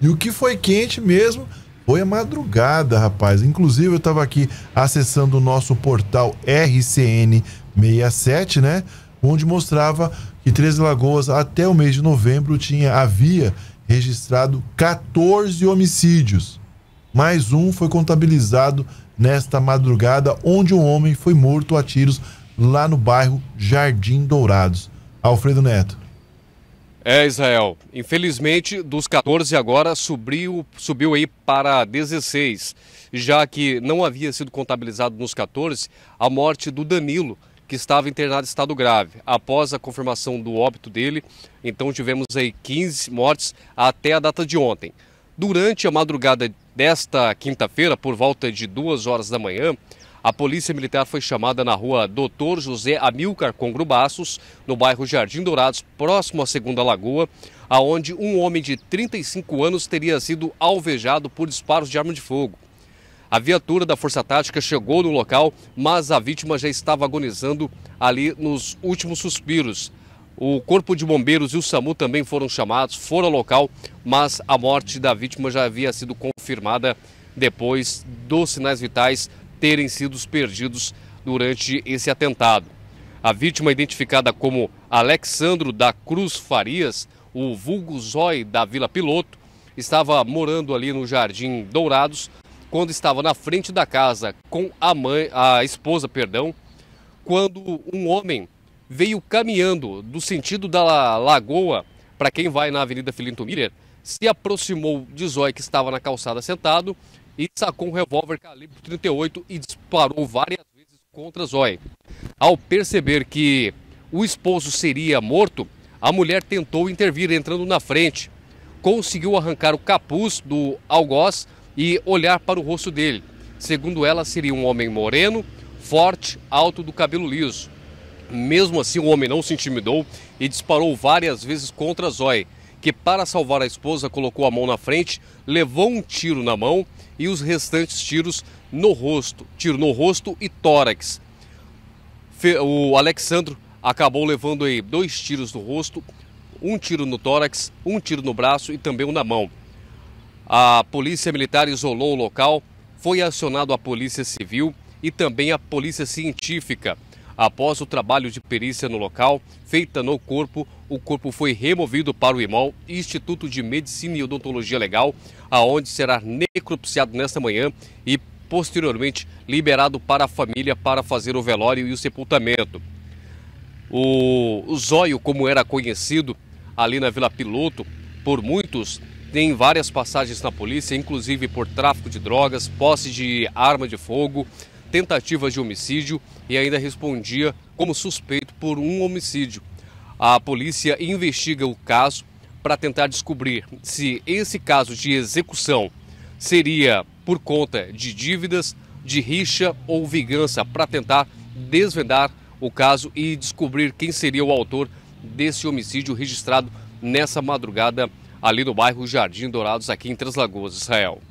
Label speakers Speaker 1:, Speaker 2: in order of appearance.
Speaker 1: E o que foi quente mesmo foi a madrugada, rapaz. Inclusive, eu estava aqui acessando o nosso portal RCN67, né? Onde mostrava que Três Lagoas, até o mês de novembro, tinha havia registrado 14 homicídios. Mais um foi contabilizado nesta madrugada, onde um homem foi morto a tiros lá no bairro Jardim Dourados. Alfredo Neto.
Speaker 2: É, Israel. Infelizmente, dos 14 agora subiu, subiu aí para 16, já que não havia sido contabilizado nos 14 a morte do Danilo, que estava internado em estado grave. Após a confirmação do óbito dele, então tivemos aí 15 mortes até a data de ontem. Durante a madrugada desta quinta-feira, por volta de duas horas da manhã, a polícia militar foi chamada na rua Doutor José Amilcar Congrubaços, no bairro Jardim Dourados, próximo à Segunda Lagoa, aonde um homem de 35 anos teria sido alvejado por disparos de arma de fogo. A viatura da Força Tática chegou no local, mas a vítima já estava agonizando ali nos últimos suspiros. O Corpo de Bombeiros e o SAMU também foram chamados, foram ao local, mas a morte da vítima já havia sido confirmada depois dos sinais vitais terem sido perdidos durante esse atentado. A vítima, identificada como Alexandro da Cruz Farias, o vulgo Zói da Vila Piloto, estava morando ali no Jardim Dourados quando estava na frente da casa com a mãe, a esposa, perdão, quando um homem veio caminhando do sentido da lagoa para quem vai na Avenida Filinto Miller, se aproximou de Zói que estava na calçada sentado e sacou um revólver calibre 38 e disparou várias vezes contra Zoe. Ao perceber que o esposo seria morto, a mulher tentou intervir entrando na frente. Conseguiu arrancar o capuz do algoz e olhar para o rosto dele. Segundo ela, seria um homem moreno, forte, alto, do cabelo liso. Mesmo assim, o homem não se intimidou e disparou várias vezes contra Zoe, que, para salvar a esposa, colocou a mão na frente, levou um tiro na mão e os restantes tiros no rosto, tiro no rosto e tórax. O Alexandro acabou levando aí dois tiros no rosto, um tiro no tórax, um tiro no braço e também um na mão. A polícia militar isolou o local, foi acionado a polícia civil e também a polícia científica. Após o trabalho de perícia no local, feita no corpo, o corpo foi removido para o IMOL, Instituto de Medicina e Odontologia Legal, aonde será necropsiado nesta manhã e posteriormente liberado para a família para fazer o velório e o sepultamento. O, o Zóio, como era conhecido ali na Vila Piloto, por muitos, tem várias passagens na polícia, inclusive por tráfico de drogas, posse de arma de fogo, tentativas de homicídio e ainda respondia como suspeito por um homicídio. A polícia investiga o caso para tentar descobrir se esse caso de execução seria por conta de dívidas, de rixa ou vingança, para tentar desvendar o caso e descobrir quem seria o autor desse homicídio registrado nessa madrugada ali no bairro Jardim Dourados, aqui em Três Lagoas, Israel.